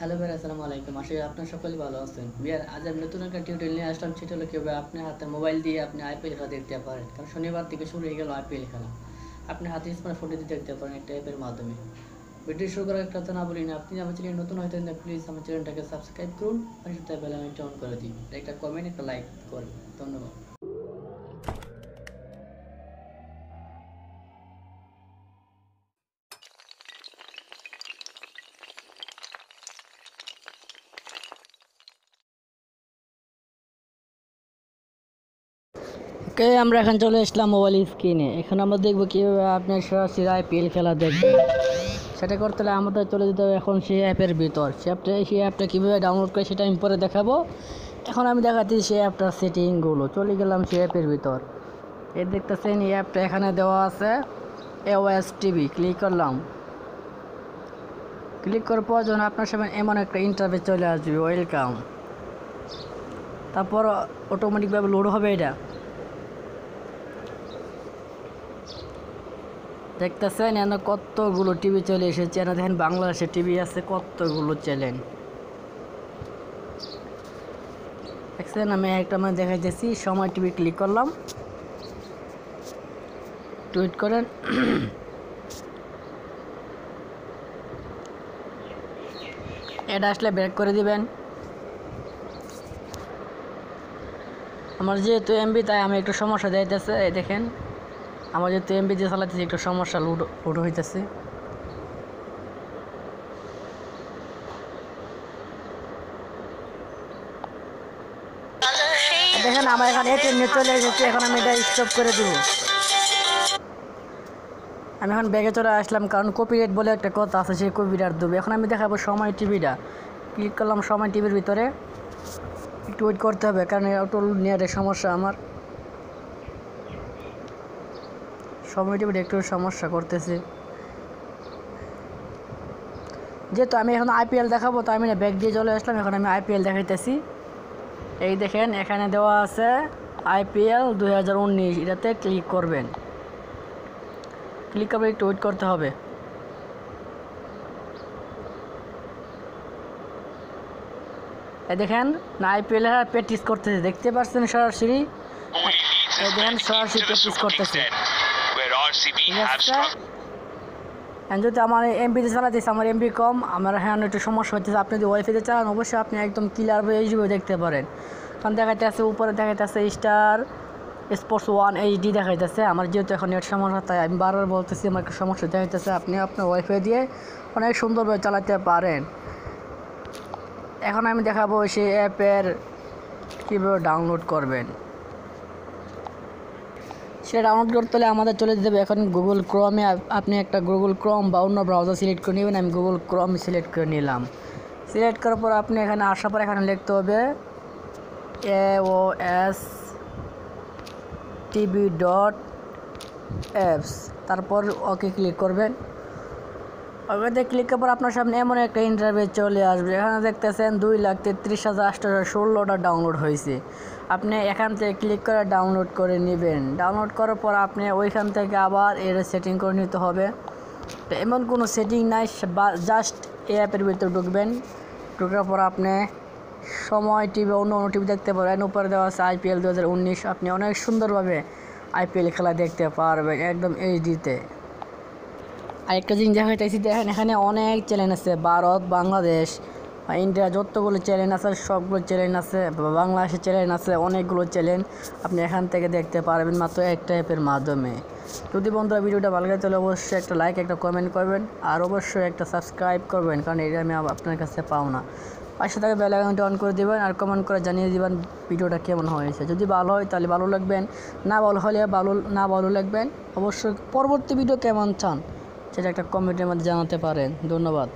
Hello ভাই, আসসালামু আলাইকুম। আশা করি আপনার সকলেই ভালো আছেন। বিয়ার আজ আমি নতুন একটা টিউটোরিয়াল নিয়ে আসলাম। সেটা হলো কীভাবে আপনি হাতে মোবাইল দিয়ে আপনি আইপিএল খেলা দেখতে পারেন। কারণ শনিবার থেকে শুরু হয়ে গেল আইপিএল খেলা আপনি হাতে স্মার্টফোন দিয়ে দেখতে পারেন একটা অ্যাপের মাধ্যমে। ভিডিও শুরু করার কথা না বলি না আপনি আমার চ্যানেল নতুন হয়তো প্লিজ আমার চ্যানেলটাকে সাবস্ক্রাইব করুন। আর সাথে বেল আইকনটা অন করে দিন। একটা কমেন্ট একটা লাইক করুন ধন্যবাদ। ওকে, আমরা এখন চলে আসলাম মোবাইল স্ক্রিনে এখন আমরা দেখব কীভাবে আপনি সরাসরি আইপিএল খেলা দেখবেন। সেটা করতে হলে আমাদের চলে যেতে হবে এখন সেই অ্যাপের ভিতর। সে অ্যাপটা সেই অ্যাপটা কীভাবে ডাউনলোড করে সেটা আমি পরে দেখাবো। এখন আমি দেখাচ্ছি সেই অ্যাপটার সেটিংগুলো চলে গেলাম সেই অ্যাপের ভিতর। এই দেখতেছেন, এই অ্যাপটা এখানে দেওয়া আছে A O S TV click করলাম। ক্লিক করার পর যখন আপনার সামনে এমন একটা ইন্টারভিউ চলে আসবে। ওয়েলকাম তারপর অটোমেটিকভাবে লোড হবে এটা। দেখতেছেন এখানে কতগুলো টিভি চলে এসেছে এখানে দেখেন বাংলাদেশে টিভি আছে কতগুলো চ্যানেল দেখছেন, আমি একটা মানে দেখাইতেছি, সময় টিভি ক্লিক করলাম। টুইট করেন। এটা আসলে ব্রেক করে দিবেন। আমার যেহেতু এমবি তাই আমি একটু সমস্যা এই দেখেন। আমার যেহেতু এমবি দিয়ে চালাতেছি, একটু সমস্যা লুড লুড হইতেছে। দেখেন, আমার এখানে এটিএম নিয়ে চলে এসেছে, এখন আমি এটা স্টপ করে দিব। আমি এখন ব্যাগে চলে আসলাম, কারণ কপিরাইট বলে একটা কথা আছে, সেই কপিরাইট দেবো। এখন আমি দেখাবো সময় টিভিটা। ক্লিক করলাম সময় টিভির ভিতরে। একটু ওয়েট করতে হবে, কারণ অটো নেওয়ার সমস্যা আমার। সময় টিভিটা একটু সমস্যা করতেছে। যেহেতু আমি এখন আইপিএল দেখাবো তো আমি না ব্যাগ দিয়ে চলে আসলাম এখন আমি আইপিএল দেখাইতেছি। এই দেখেন এখানে দেওয়া আছে আইপিএল দুই হাজার উনিশ এটাতে ক্লিক করবেন। ক্লিক করবে একটু ওয়েট করতে হবে। এই দেখেন না আইপিএল প্র্যাকটিস করতেছে দেখতে পাচ্ছেন সরাসরি? দেখেন সরাসরি প্র্যাকটিস করতেছে। যদি আমার এমবিতে চালাতেছে আমার এমবি কম আমার হ্যাঁ একটু সমস্যা হচ্ছে আপনি যদি ওয়াইফাইতে চালান অবশ্যই আপনি একদম ক্লিয়ার হয়ে এইচডিও দেখতে পারেন। কারণ দেখাইতে আছে উপরে দেখাইতে আছে স্টার স্পোর্টস ওয়ান এইচডি দেখাইতেছে আমার যেহেতু এখন নেট সমস্যা তাই আমি বারবার বলতেছি আমার একটা সমস্যা দেখাইতেছে আপনি আপনার ওয়াইফাই দিয়ে অনেক সুন্দরভাবে চালাতে পারেন। এখন আমি দেখাবো সেই অ্যাপের কীভাবে ডাউনলোড করবেন। সেটা ডাউনলোড করতে হলে আমাদের চলে যেতে হবে। এখন গুগল ক্রমে আপনি একটা গুগল ক্রম বা অন্য ব্রাউজার সিলেক্ট করে নেবেন। আমি গুগল ক্রম সিলেক্ট করে নিলাম। সিলেক্ট করার পর আপনি এখানে আসার পর এখানে লিখতে হবে A O S TV dot apps তারপর ওকে ক্লিক করবেন। ওকে ক্লিক করার পর আপনার সামনে এমন একটা ইন্টারভিউ চলে আসবে। এখানে দেখতেছেন দুই লাখ তেত্রিশ হাজার আটশো ষোলোটা ডাউনলোড হয়েছে। আপনি এখান থেকে ক্লিক করে ডাউনলোড করে নেবেন। ডাউনলোড করার পর আপনি ওইখান থেকে আবার এর সেটিং করে নিতে হবে। তো এমন কোনো সেটিং নাই জাস্ট এই অ্যাপের ভিতরে ঢুকবেন। ঢুকার পর আপনি সময় টিভি অন্য অন্য টিভি দেখতে পারবেন উপরে দেওয়া আছে আইপিএল দু হাজার উনিশ। আপনি অনেক সুন্দরভাবে আইপিএল খেলা দেখতে পারবেন একদম এইচডিতে আরেকটা জিনিস দেখা দেখাইতেছি দেখেন এখানে অনেক চ্যানেল আছে, ভারত, বাংলাদেশ ইন্ডিয়া, যতগুলো চ্যানেল আছে, সবগুলো চ্যানেল আছে বাংলাদেশের চ্যানেল আছে, অনেকগুলো চ্যানেল আপনি এখান থেকে দেখতে পারবেন মাত্র একটা অ্যাপের মাধ্যমে। যদি বন্ধুরা ভিডিওটা ভালো লাগে, তাহলে অবশ্যই একটা লাইক একটা কমেন্ট করবেন, আর অবশ্যই একটা সাবস্ক্রাইব করবেন, কারণ এটা আমি আপনার কাছে পাও না। পাশে থেকে বেল আইকনটা অন করে দেবেন, আর কমেন্ট করে জানিয়ে দেবেন ভিডিওটা কেমন হয়েছে। যদি ভালো হয়, তাহলে ভালো লাগবেন, না ভালো হলে ভালো, না ভালো লাগবেন, অবশ্যই পরবর্তী ভিডিও কেমন চান? সেটা একটা কমেন্টের মধ্যে জানাতে পারেন। ধন্যবাদ।